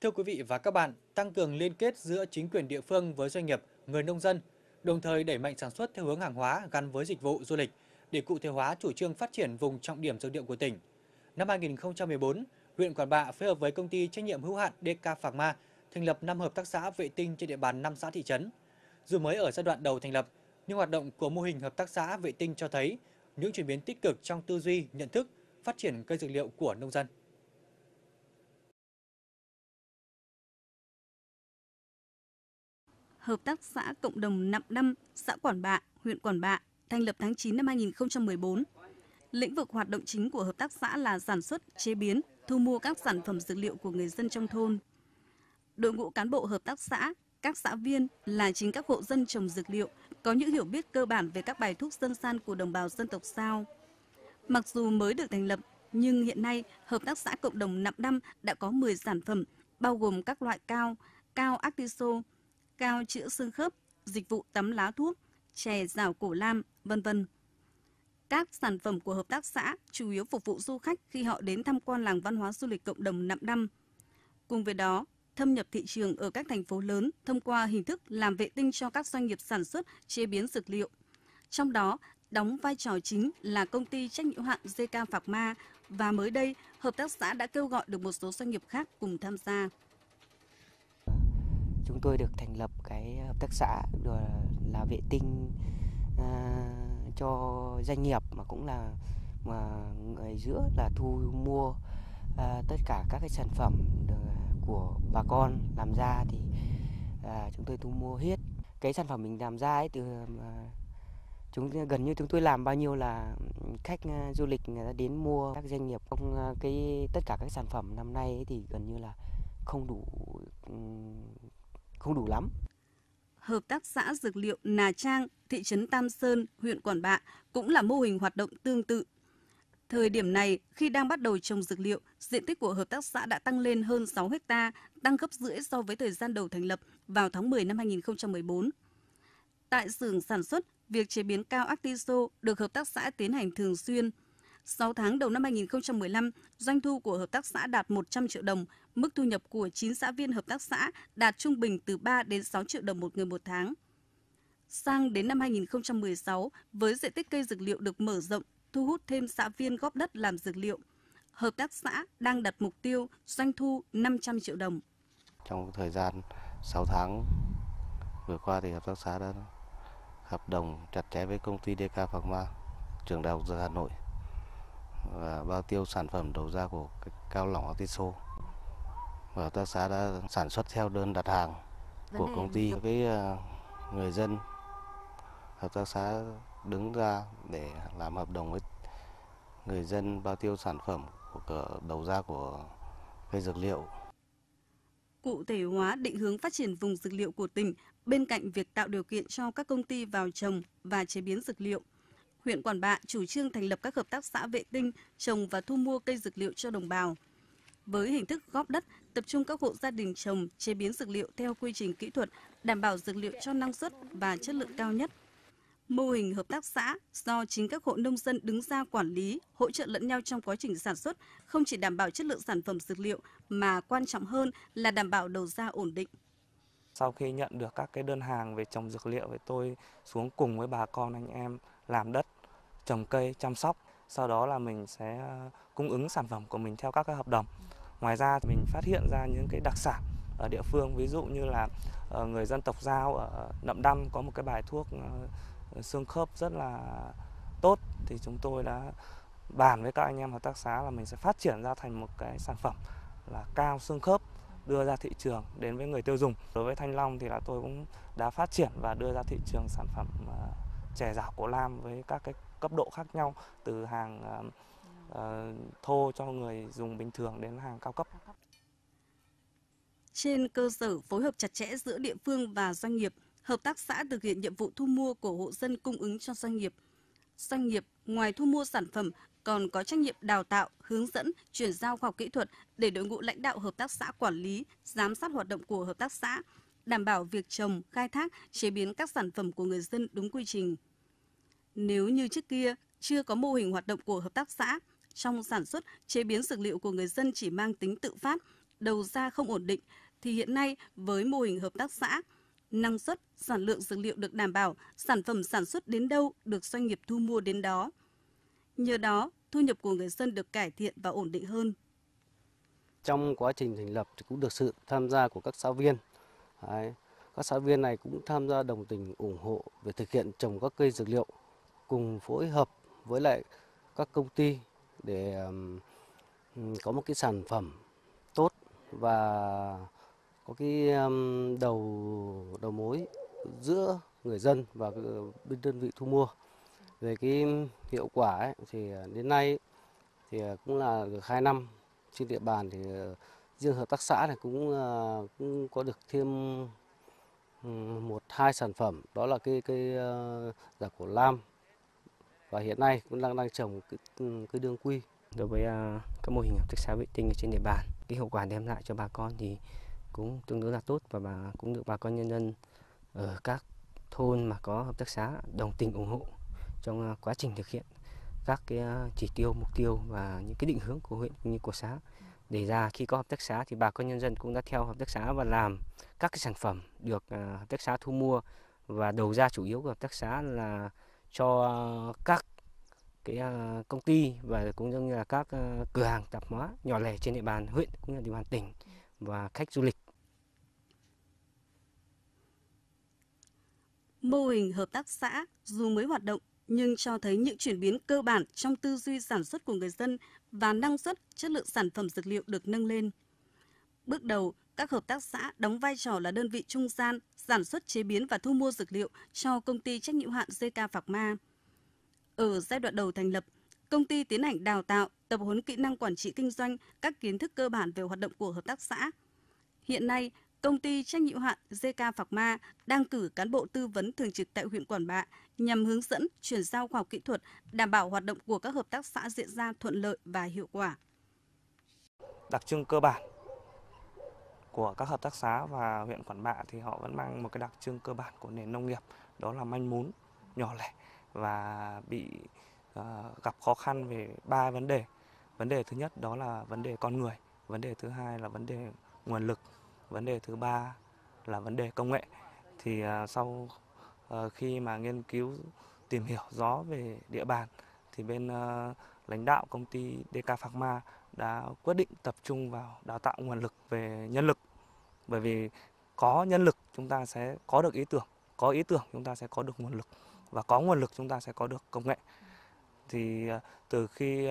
Thưa quý vị và các bạn, tăng cường liên kết giữa chính quyền địa phương với doanh nghiệp, người nông dân, đồng thời đẩy mạnh sản xuất theo hướng hàng hóa gắn với dịch vụ du lịch để cụ thể hóa chủ trương phát triển vùng trọng điểm dược liệu của tỉnh. Năm 2014, huyện Quản Bạ phối hợp với công ty trách nhiệm hữu hạn DK Pharma thành lập 5 hợp tác xã vệ tinh trên địa bàn 5 xã thị trấn. Dù mới ở giai đoạn đầu thành lập, nhưng hoạt động của mô hình hợp tác xã vệ tinh cho thấy những chuyển biến tích cực trong tư duy, nhận thức, phát triển cây dược liệu của nông dân. Hợp tác xã Cộng đồng Nạm Đâm, xã Quản Bạ, huyện Quản Bạ, thành lập tháng 9 năm 2014. Lĩnh vực hoạt động chính của hợp tác xã là sản xuất, chế biến, thu mua các sản phẩm dược liệu của người dân trong thôn. Đội ngũ cán bộ hợp tác xã, các xã viên là chính các hộ dân trồng dược liệu, có những hiểu biết cơ bản về các bài thuốc dân gian của đồng bào dân tộc Sao. Mặc dù mới được thành lập, nhưng hiện nay Hợp tác xã Cộng đồng Nạm Đăm đã có 10 sản phẩm, bao gồm các loại cao, cao Actiso, cao chữa xương khớp, dịch vụ tắm lá thuốc, chè rào cổ lam, vân vân. Các sản phẩm của hợp tác xã chủ yếu phục vụ du khách khi họ đến tham quan làng văn hóa du lịch cộng đồng Nạm Đăm. Cùng với đó, thâm nhập thị trường ở các thành phố lớn thông qua hình thức làm vệ tinh cho các doanh nghiệp sản xuất, chế biến dược liệu. Trong đó, đóng vai trò chính là công ty trách nhiệm hạn JK Ma và mới đây, hợp tác xã đã kêu gọi được một số doanh nghiệp khác cùng tham gia. Chúng tôi được thành lập cái hợp tác xã là vệ tinh à, cho doanh nghiệp mà cũng là mà người giữa là thu mua à, tất cả các cái sản phẩm à, của bà con làm ra thì à, chúng tôi thu mua hết. Cái sản phẩm mình làm ra ấy từ à, chúng gần như chúng tôi làm bao nhiêu là khách à, du lịch người ta đến mua các doanh nghiệp không à, cái tất cả các sản phẩm năm nay ấy thì gần như là không đủ không đủ lắm Hợp tác xã dược liệu Nà Trang, thị trấn Tam Sơn, huyện Quản Bạ cũng là mô hình hoạt động tương tự. Thời điểm này, khi đang bắt đầu trồng dược liệu, diện tích của hợp tác xã đã tăng lên hơn 6 hecta, tăng gấp rưỡi so với thời gian đầu thành lập vào tháng 10 năm 2014. Tại xưởng sản xuất, việc chế biến cao Actiso được hợp tác xã tiến hành thường xuyên. 6 tháng đầu năm 2015, doanh thu của hợp tác xã đạt 100 triệu đồng, mức thu nhập của 9 xã viên hợp tác xã đạt trung bình từ 3 đến 6 triệu đồng một người một tháng. Sang đến năm 2016, với diện tích cây dược liệu được mở rộng, thu hút thêm xã viên góp đất làm dược liệu, hợp tác xã đang đặt mục tiêu doanh thu 500 triệu đồng. Trong thời gian 6 tháng vừa qua thì hợp tác xã đã hợp đồng chặt chẽ với công ty DK Pharma, trường đại học Dược Hà Nội và bao tiêu sản phẩm đầu ra của cao lỏng Artiso. Và hợp tác xã đã sản xuất theo đơn đặt hàng của công ty với ờ, người dân. Hợp tác xã đứng ra để làm hợp đồng với người dân bao tiêu sản phẩm của đầu ra của cây dược liệu. Cụ thể hóa định hướng phát triển vùng dược liệu của tỉnh bên cạnh việc tạo điều kiện cho các công ty vào trồng và chế biến dược liệu. Huyện Quản Bạ chủ trương thành lập các hợp tác xã vệ tinh trồng và thu mua cây dược liệu cho đồng bào. Với hình thức góp đất, tập trung các hộ gia đình trồng, chế biến dược liệu theo quy trình kỹ thuật, đảm bảo dược liệu cho năng suất và chất lượng cao nhất. Mô hình hợp tác xã do chính các hộ nông dân đứng ra quản lý, hỗ trợ lẫn nhau trong quá trình sản xuất, không chỉ đảm bảo chất lượng sản phẩm dược liệu mà quan trọng hơn là đảm bảo đầu ra ổn định. Sau khi nhận được các cái đơn hàng về trồng dược liệu thì tôi xuống cùng với bà con anh em làm đất, trồng cây, chăm sóc. Sau đó là mình sẽ ờ, cung ứng sản phẩm của mình theo các cái hợp đồng. Ngoài ra thì mình phát hiện ra những cái đặc sản ở địa phương, ví dụ như là ờ, người dân tộc Giao ở Nậm Đăm có một cái bài thuốc ờ, xương khớp rất là tốt thì chúng tôi đã bàn với các anh em hợp tác xá là mình sẽ phát triển ra thành một cái sản phẩm là cao xương khớp đưa ra thị trường đến với người tiêu dùng. Đối với Thanh Long thì là tôi cũng đã phát triển và đưa ra thị trường sản phẩm chè rảo cổ lam với các cái cấp độ khác nhau từ hàng uh, uh, thô cho người dùng bình thường đến hàng cao cấp. Trên cơ sở phối hợp chặt chẽ giữa địa phương và doanh nghiệp, hợp tác xã thực hiện nhiệm vụ thu mua của hộ dân cung ứng cho doanh nghiệp. Doanh nghiệp ngoài thu mua sản phẩm còn có trách nhiệm đào tạo, hướng dẫn, chuyển giao khoa học kỹ thuật để đội ngũ lãnh đạo hợp tác xã quản lý, giám sát hoạt động của hợp tác xã, đảm bảo việc trồng, khai thác, chế biến các sản phẩm của người dân đúng quy trình. Nếu như trước kia chưa có mô hình hoạt động của hợp tác xã, trong sản xuất, chế biến dược liệu của người dân chỉ mang tính tự phát, đầu ra không ổn định thì hiện nay với mô hình hợp tác xã, năng suất, sản lượng dược liệu được đảm bảo, sản phẩm sản xuất đến đâu được doanh nghiệp thu mua đến đó. Nhờ đó, thu nhập của người dân được cải thiện và ổn định hơn. Trong quá trình thành lập thì cũng được sự tham gia của các xã viên. Đấy. Các xã viên này cũng tham gia đồng tình ủng hộ về thực hiện trồng các cây dược liệu cùng phối hợp với lại các công ty để um, có một cái sản phẩm tốt và có cái um, đầu đầu mối giữa người dân và ờ, bên đơn vị thu mua về cái hiệu quả ấy, thì ờ, đến nay thì ờ, cũng là được 2 năm trên địa bàn thì riêng hợp tác xã này cũng uh, cũng có được thêm một hai sản phẩm đó là cây cây uh, giả cổ lam. Và hiện nay cũng đang đang trồng cái, cái đường quy. Đối với uh, các mô hình hợp tác xã vệ tinh ở trên địa bàn cái hiệu quả đem lại cho bà con thì cũng tương đối là tốt và bà cũng được bà con nhân dân ở các thôn mà có hợp tác xã đồng tình ủng hộ trong ờ, quá trình thực hiện các cái chỉ tiêu mục tiêu và những cái định hướng của huyện cũng như của xã đề ra khi có hợp tác xã thì bà con nhân dân cũng đã theo hợp tác xã và làm các cái sản phẩm được à, hợp tác xã thu mua và đầu ra chủ yếu của hợp tác xã là cho các cái à, công ty và cũng như là các à, cửa hàng tạp hóa nhỏ lẻ trên địa bàn huyện cũng như địa bàn tỉnh và khách du lịch. Mô hình hợp tác xã dù mới hoạt động nhưng cho thấy những chuyển biến cơ bản trong tư duy sản xuất của người dân và năng suất, chất lượng sản phẩm dược liệu được nâng lên. Bước đầu, các hợp tác xã đóng vai trò là đơn vị trung gian sản xuất chế biến và thu mua dược liệu cho công ty trách nhiệm hạn JK Phạc Ma. Ở giai đoạn đầu thành lập, công ty tiến hành đào tạo, tập huấn kỹ năng quản trị kinh doanh, các kiến thức cơ bản về hoạt động của hợp tác xã. Hiện nay, công ty trách nhiệm hạn JK Phạc Ma đang cử cán bộ tư vấn thường trực tại huyện Quản Bạ nhằm hướng dẫn, chuyển giao khoa học kỹ thuật, đảm bảo hoạt động của các hợp tác xã diễn ra thuận lợi và hiệu quả. Đặc trưng cơ bản của các hợp tác xã và huyện Quản Bạ thì họ vẫn mang một cái đặc trưng cơ bản của nền nông nghiệp đó là manh mún, nhỏ lẻ và bị uh, gặp khó khăn về ba vấn đề. Vấn đề thứ nhất đó là vấn đề con người, vấn đề thứ hai là vấn đề nguồn lực, vấn đề thứ ba là vấn đề công nghệ. Thì à, sau ờ, khi mà nghiên cứu, tìm hiểu rõ về địa bàn, thì bên ờ, lãnh đạo công ty DK Pharma đã quyết định tập trung vào đào tạo nguồn lực về nhân lực bởi vì có nhân lực, chúng ta sẽ có được ý tưởng, có ý tưởng, chúng ta sẽ có được nguồn lực, và có nguồn lực, chúng ta sẽ có được công nghệ thì ờ, từ khi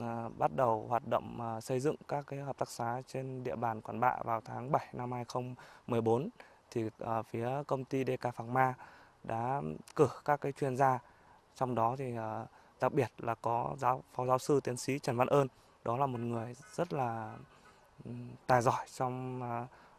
À, bắt đầu hoạt động à, xây dựng các cái hợp tác xá trên địa bàn Quản Bạ vào tháng 7 năm 2014 thì à, phía công ty DK Pharma đã cử các cái chuyên gia. Trong đó thì đặc biệt là có giáo, phó giáo sư tiến sĩ Trần Văn Ơn, đó là một người rất là ừ, tài giỏi trong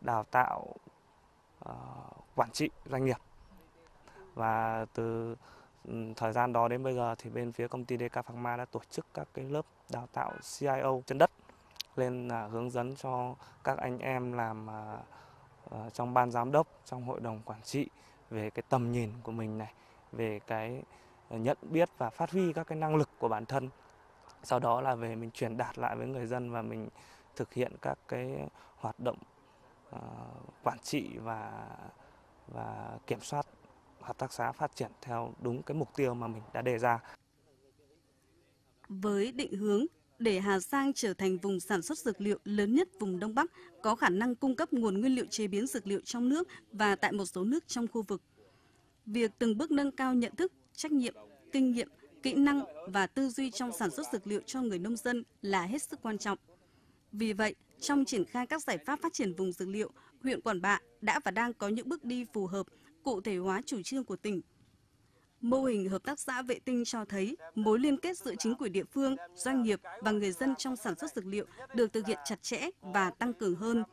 đào tạo quản trị doanh nghiệp. Và từ thời gian đó đến bây giờ thì bên phía công ty DK Pharma đã tổ chức các cái lớp đào tạo CIO trên đất lên là hướng dẫn cho các anh em làm à, ờ, trong ban giám đốc trong hội đồng quản trị về cái tầm nhìn của mình này về cái ờ, nhận biết và phát huy các cái năng lực của bản thân. Sau đó là về mình truyền đạt lại với người dân và mình thực hiện các cái hoạt động uh, quản trị và và kiểm soát hợp tác xã phát triển theo đúng cái mục tiêu mà mình đã đề ra. Với định hướng để Hà Giang trở thành vùng sản xuất dược liệu lớn nhất vùng Đông Bắc, có khả năng cung cấp nguồn nguyên liệu chế biến dược liệu trong nước và tại một số nước trong khu vực. Việc từng bước nâng cao nhận thức, trách nhiệm, kinh nghiệm, kỹ năng và tư duy trong sản xuất dược liệu cho người nông dân là hết sức quan trọng. Vì vậy, trong triển khai các giải pháp phát triển vùng dược liệu, huyện Quản Bạ đã và đang có những bước đi phù hợp, cụ thể hóa chủ trương của tỉnh. Mô hình hợp tác xã vệ tinh cho thấy mối liên kết giữa chính quyền địa phương, doanh nghiệp và người dân trong sản xuất dược liệu được thực hiện chặt chẽ và tăng cường hơn.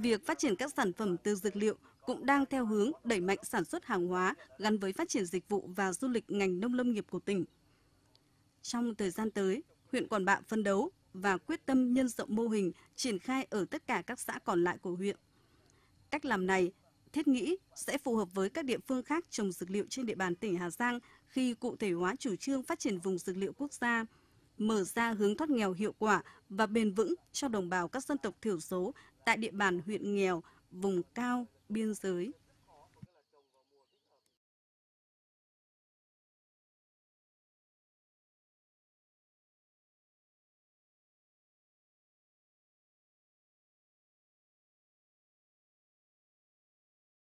Việc phát triển các sản phẩm từ dược liệu cũng đang theo hướng đẩy mạnh sản xuất hàng hóa gắn với phát triển dịch vụ và du lịch ngành nông lâm nghiệp của tỉnh. Trong thời gian tới, huyện Quản Bạ phân đấu và quyết tâm nhân rộng mô hình triển khai ở tất cả các xã còn lại của huyện. Cách làm này thiết nghĩ sẽ phù hợp với các địa phương khác trồng dược liệu trên địa bàn tỉnh Hà Giang khi cụ thể hóa chủ trương phát triển vùng dược liệu quốc gia, mở ra hướng thoát nghèo hiệu quả và bền vững cho đồng bào các dân tộc thiểu số tại địa bàn huyện nghèo, vùng cao, biên giới.